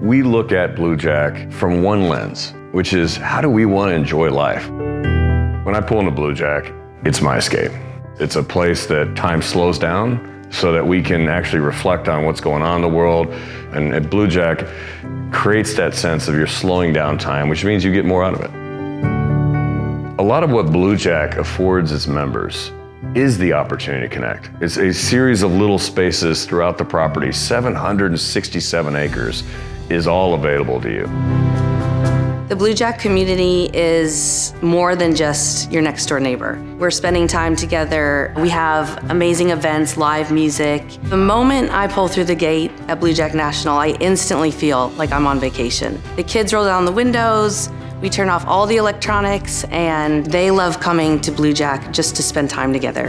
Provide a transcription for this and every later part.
We look at Bluejack from one lens, which is how do we want to enjoy life? When I pull into Bluejack, it's my escape. It's a place that time slows down so that we can actually reflect on what's going on in the world. And at Bluejack creates that sense of you're slowing down time, which means you get more out of it. A lot of what Bluejack affords its members is the opportunity to connect. It's a series of little spaces throughout the property, 767 acres is all available to you. The Bluejack community is more than just your next door neighbor. We're spending time together. We have amazing events, live music. The moment I pull through the gate at Bluejack National, I instantly feel like I'm on vacation. The kids roll down the windows, we turn off all the electronics, and they love coming to Bluejack just to spend time together.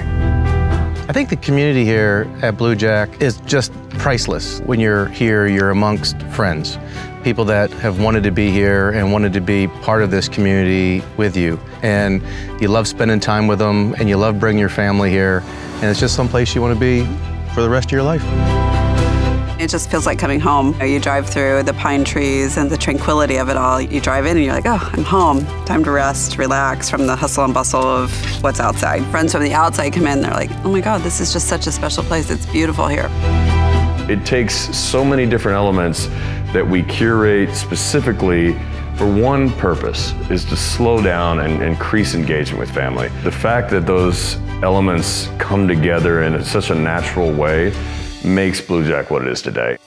I think the community here at Bluejack is just priceless. When you're here, you're amongst friends, people that have wanted to be here and wanted to be part of this community with you. And you love spending time with them and you love bringing your family here. And it's just someplace you want to be for the rest of your life. It just feels like coming home. You drive through the pine trees and the tranquility of it all. You drive in and you're like, oh, I'm home. Time to rest, relax from the hustle and bustle of what's outside. Friends from the outside come in, they're like, oh my God, this is just such a special place. It's beautiful here. It takes so many different elements that we curate specifically for one purpose, is to slow down and increase engagement with family. The fact that those elements come together in such a natural way makes Bluejack what it is today.